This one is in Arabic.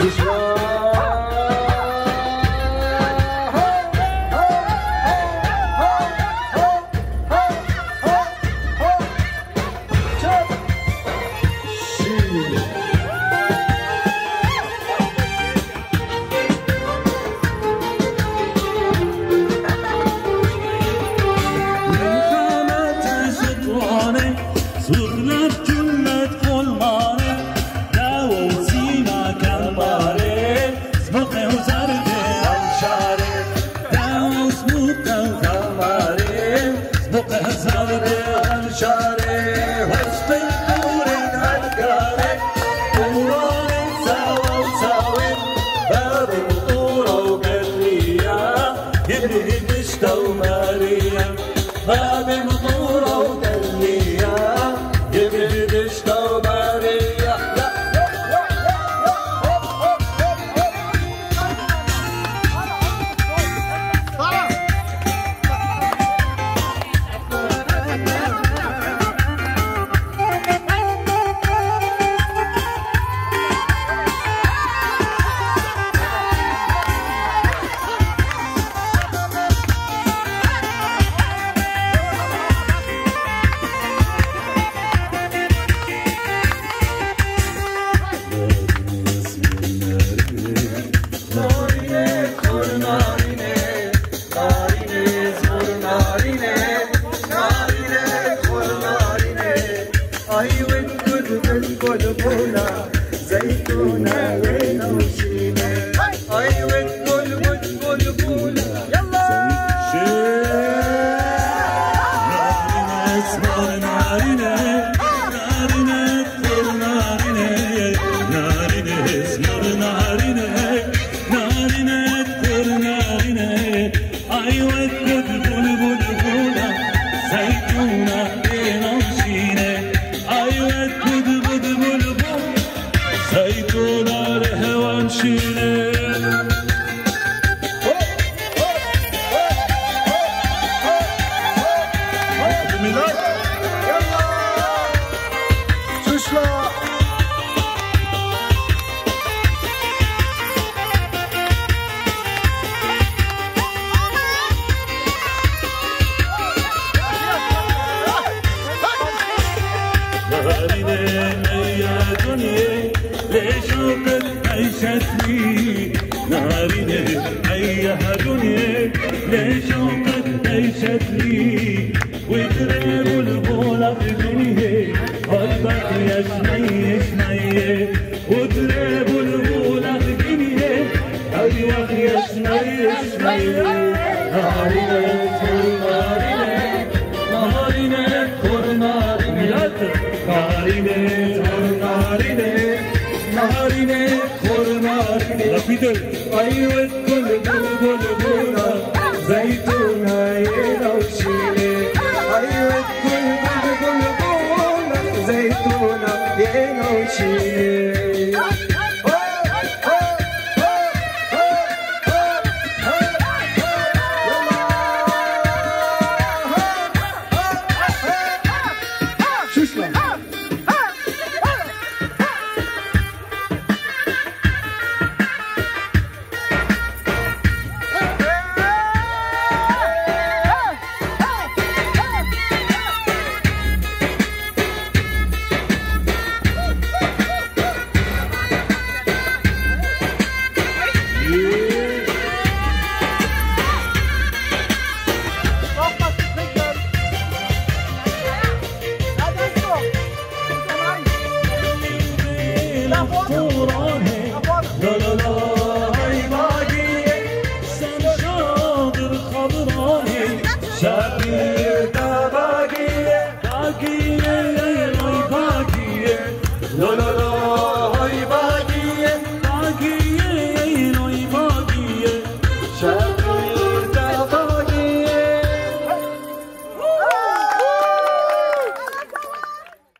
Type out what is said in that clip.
This one. قول قول قول قول يلا زيتونة should have نارينا يا دنيا ليش وقت عيشت لي وتريب البولة في دنيا قلبك يا شني شني نارينا رفيدل أيوة كل كل كل كل زيتونة ينوشيني أيوة كل كل كل كل زيتونة ينوشيني شوشلا पुराने Şarkı